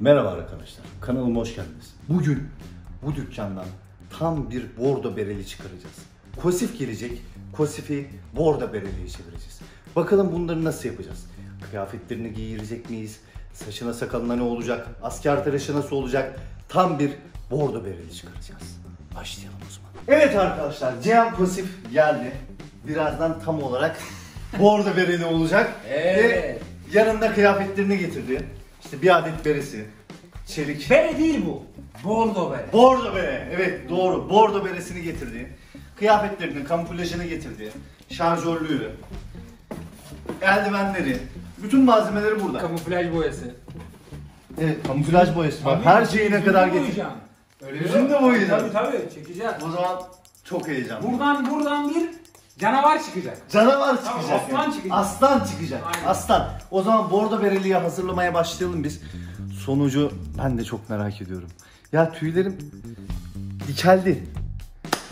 Merhaba arkadaşlar, kanalıma hoş geldiniz. Bugün bu dükkandan tam bir bordo bereli çıkaracağız. Kosif gelecek, kosifi bordo bereliye çevireceğiz. Bakalım bunları nasıl yapacağız? Kıyafetlerini giyirecek miyiz? Saçına sakalına ne olacak? Asker tıraşı nasıl olacak? Tam bir bordo bereli çıkaracağız. Başlayalım o zaman. Evet arkadaşlar, Cihan Kosif geldi. Birazdan tam olarak bordo bereli olacak. Evet. Ve yanında kıyafetlerini getirdi. İşte bir adet beresi, çelik. Bere değil bu. Bordo bere. Bordo bere, evet doğru. Bordo beresini getirdi. Kıyafetlerini, kamuflajını getirdi. Şarjörlüğü, eldivenleri, bütün malzemeleri burada. Kamuflaj boyası. Evet, kamuflaj boyası var. Her şeyine kadar getir. boyayacağım. Öyle Yüzünü de boyayacağım. Tabii tabii çekeceğiz. O zaman çok heyecanlı. Buradan buradan bir canavar çıkacak. Canavar çıkacak. Tamam, aslan yani. çıkacak. Aslan çıkacak. Aynen. Aslan. O zaman bordo bereliği hazırlamaya başlayalım biz. Sonucu ben de çok merak ediyorum. Ya tüylerim dikeldi.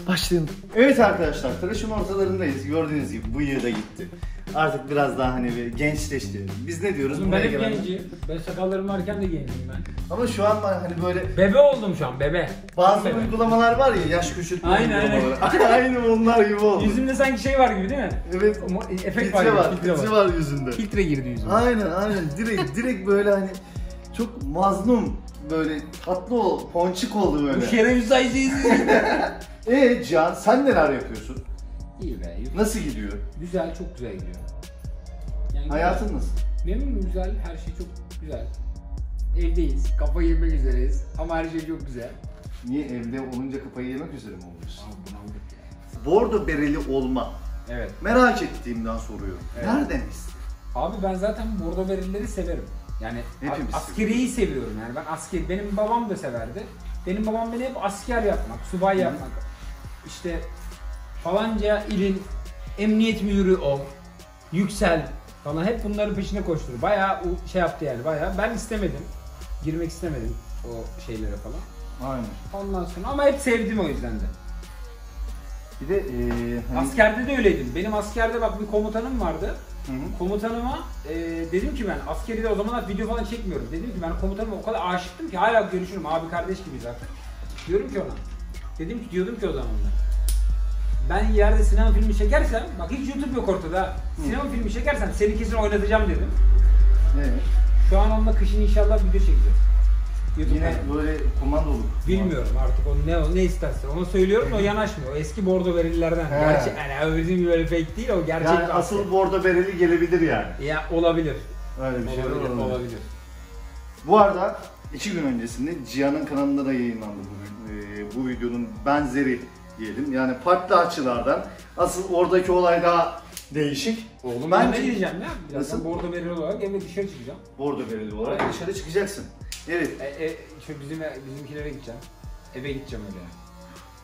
Başlayalım. Evet arkadaşlar tıraşın ortalarındayız. Gördüğünüz gibi bıyığı da gitti. Artık biraz daha hani bir gençleşti. Biz ne diyoruz? Ben Buraya hep gelen- gencim. Ben sakallarım varken de gencim ben. Ama şu an var hani böyle Bebe oldum şu an bebe. bazı Bebe. uygulamalar var ya yaş küçültme Aynen, aynen. uygulamaları. Aynen onlar gibi oldu. Yüzümde sanki şey var gibi değil mi? Evet. Ama Efekt Filtre var. gibi, var, filtre filtre var. var yüzünde. Filtre girdi yüzüme. Aynen aynen direkt direkt böyle hani çok mazlum böyle tatlı ol, ponçik oldu Bu böyle. şerefsiz sayısıyız. Ee Can sen neler yapıyorsun? İyi be. iyi. Nasıl gidiyor? Güzel, çok güzel gidiyor. Yani Hayatın nasıl? güzel. Memnunum güzel, her şey çok güzel. Evdeyiz, kafa yemek üzereyiz ama her şey çok güzel. Niye evde olunca kafayı yemek üzere mi oluyorsun? Abi bunaldık ya. Bordo bereli olma. Evet. Merak ettiğimden soruyorum. Evet. Nereden esti? Abi ben zaten bordo verileri severim. Yani Hepimiz askeriyi seviyorum yani. Ben asker benim babam da severdi. Benim babam beni hep asker yapmak, subay yapmak. İşte falanca ilin emniyet müdürü ol, yüksel falan hep bunların peşine koşturdu. Bayağı u- şey yaptı yani bayağı. Ben istemedim. Girmek istemedim o şeylere falan. Aynen. Ondan sonra ama hep sevdim o yüzden de. Bir de ee, hani... Askerde de öyleydim. Benim askerde bak bir komutanım vardı. Hı hı. Komutanıma e, dedim ki ben askeri de o zamanlar video falan çekmiyorum. Dedim ki ben komutanıma o kadar aşıktım ki hala görüşürüm abi kardeş gibi zaten. Diyorum ki ona. Dedim ki diyordum ki o zaman da. Ben yerde sinema filmi çekersem bak hiç YouTube yok ortada. Sinema filmi çekersem seni kesin oynatacağım dedim. Evet. Şu an onunla kışın inşallah video çekeceğiz. YouTube'da. Yine böyle komandolu. Bilmiyorum artık o ne o ne isterse. Ona söylüyorum da o yanaşmıyor. O eski bordo verilerden. He. Gerçek yani bizim böyle fake değil o gerçek Yani bir asıl bordo bereli gelebilir yani. Ya olabilir. Öyle bir şey olabilir, olabilir. olabilir. Bu arada iki gün öncesinde Cihan'ın kanalında da yayınlandı bu, e, bu videonun benzeri diyelim. Yani farklı açılardan. Asıl oradaki olay daha değişik. Oğlum Ben ne diyeceğim ya? Birazdan Nasıl? bordo verili olarak eve dışarı çıkacağım. Bordo bereli olarak Aynen. dışarı çıkacaksın. Evet. E, e, şu bizim bizimkilere gideceğim. Eve gideceğim öyle.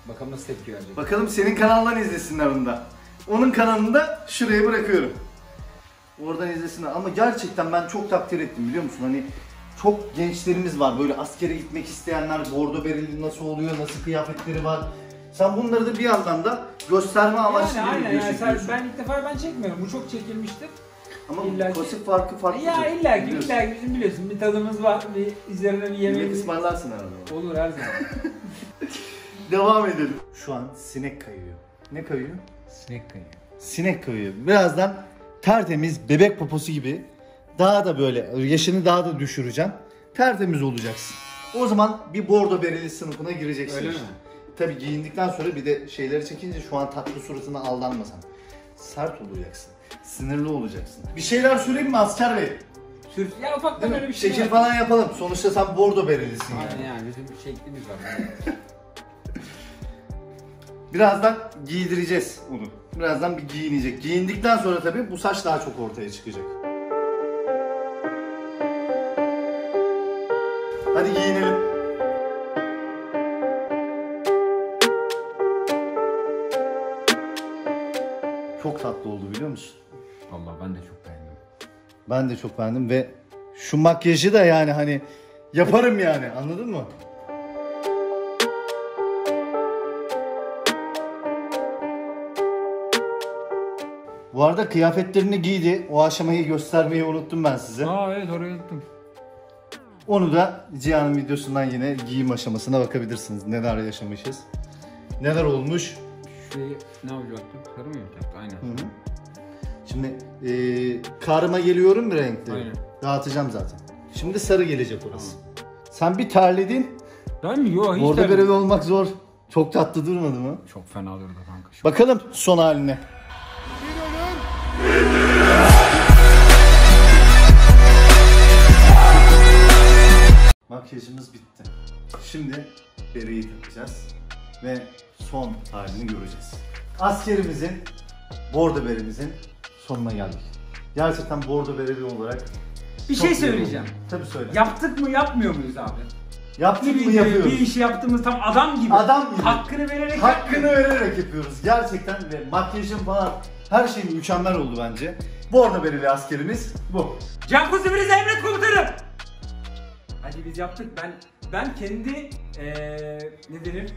Bakalım nasıl tepki verecek. Bakalım senin kanaldan izlesinler onu da. Onun kanalını da şuraya bırakıyorum. Oradan izlesinler. Ama gerçekten ben çok takdir ettim biliyor musun? Hani çok gençlerimiz var böyle askere gitmek isteyenler, bordo bereli nasıl oluyor, nasıl kıyafetleri var. Sen bunları da bir yandan da gösterme amaçlı Yani aynen yani sen, ben ilk defa ben çekmiyorum. Bu çok çekilmiştir. Ama İlla kosif farkı farklı. Ya illa ki illa ki bizim biliyorsun bir tadımız var. Bir üzerine bir Yemek yemeğimiz ısmarlarsın herhalde. olur her zaman. Devam edelim. Şu an sinek kayıyor. Ne kayıyor? Sinek kayıyor. Sinek kayıyor. Birazdan tertemiz bebek poposu gibi daha da böyle yaşını daha da düşüreceğim. Tertemiz olacaksın. O zaman bir bordo bereli sınıfına gireceksin. Öyle işte. mi? Tabii giyindikten sonra bir de şeyleri çekince şu an tatlı suratına aldanmasan. Sert olacaksın. Sinirli olacaksın. Bir şeyler söyleyeyim mi asker bey? Sür ya ufaktan Değil öyle bir şey Şekil falan yapalım. Sonuçta sen bordo berelisin yani. Aynen yani bizim şeklimiz var. Birazdan giydireceğiz onu. Birazdan bir giyinecek. Giyindikten sonra tabii bu saç daha çok ortaya çıkacak. Hadi giyinelim. Çok tatlı oldu biliyor musun? Vallahi ben de çok beğendim. Ben de çok beğendim ve şu makyajı da yani hani yaparım yani anladın mı? Bu arada kıyafetlerini giydi. O aşamayı göstermeyi unuttum ben size. Aa evet oraya unuttum. Onu da Cihan'ın videosundan yine giyim aşamasına bakabilirsiniz. Neler yaşamışız. Neler olmuş. Ne yapacaktık? Sarı mı yapacaktık? Aynen. Hı hı. Şimdi eee karıma geliyorum bir renkleri. Aynen. Dağıtacağım zaten. Şimdi sarı gelecek orası. Sen bir terledin. Değil mi? Yok hiç Orada terlemedim. görevi olmak zor. Çok tatlı durmadı mı? Çok fena durdu kanka. Şu- Bakalım son haline. Makyajımız bitti. Şimdi bereyi takacağız ve son halini göreceğiz. Askerimizin, bordo sonuna geldik. Gerçekten bordo bereli olarak Bir çok şey iyi söyleyeceğim. oldu. Tabii söyle. Yaptık mı yapmıyor muyuz abi? Yaptık mı videoyu, yapıyoruz. Bir işi yaptığımız tam adam gibi. Adam gibi. Hakkını vererek Hakkını vererek yapıyoruz gerçekten ve makyajın falan her şey mükemmel oldu bence. Bordo bereli askerimiz bu. Can Kusibriz emret komutanım. Hadi biz yaptık. Ben ben kendi eee ne denir?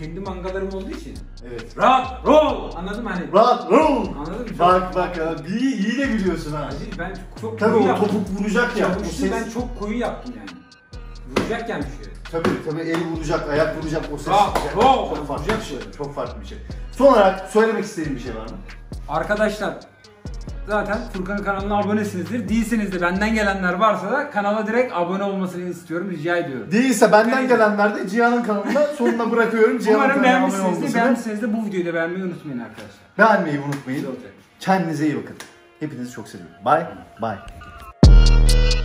Kendi mangalarım olduğu için. Evet. Rahat, roll. Anladın mı hani? Rahat roll. Anladın mı? Bak bak abi iyi, iyi de biliyorsun ha. Hacı ben çok, çok Tabii koyu o yaptım. topuk vuracak ya. O ses. ben çok koyu yaptım yani. Vuracak yani bir şey. Tabii tabii el vuracak, ayak vuracak o ses. Rahat, çıkacak. roll. Çok farklı Vuracak bir şey. Çok farklı bir şey. Son olarak söylemek istediğim bir şey var mı? Arkadaşlar zaten Furkan'ın kanalına abonesinizdir. Değilseniz de benden gelenler varsa da kanala direkt abone olmasını istiyorum, rica ediyorum. Değilse benden gelenler de Cihan'ın kanalına sonuna bırakıyorum. Cihan'ın Umarım kanalına abone beğenmişsinizdir. olmasını. Beğenmişseniz de bu videoyu da beğenmeyi unutmayın arkadaşlar. Beğenmeyi unutmayın. Güzel olacak. Kendinize iyi bakın. Hepinizi çok seviyorum. Bye bye.